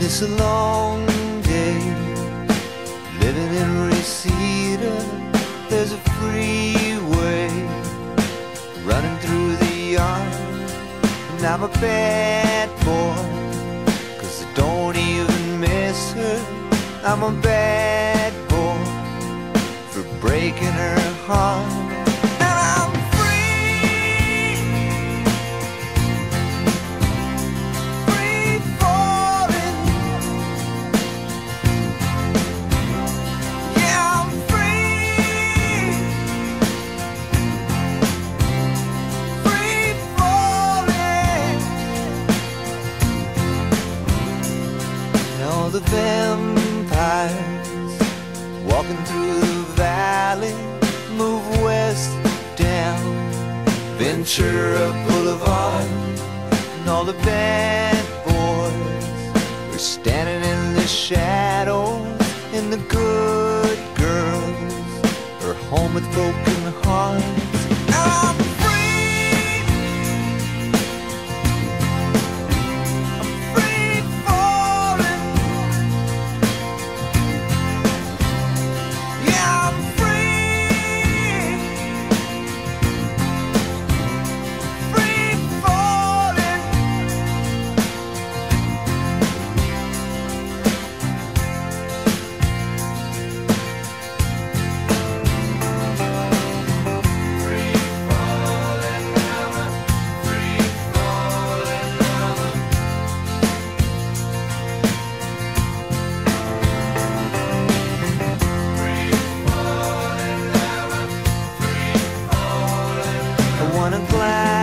A long day living in Reseda. There's a freeway running through the yard, and I'm a bad boy, cause I don't even miss her. I'm a bad boy for breaking her heart. Vampires walking through the valley move west down Ventura Boulevard, and all the bad boys are standing in the shadows, and the good girls are home with broken hearts. I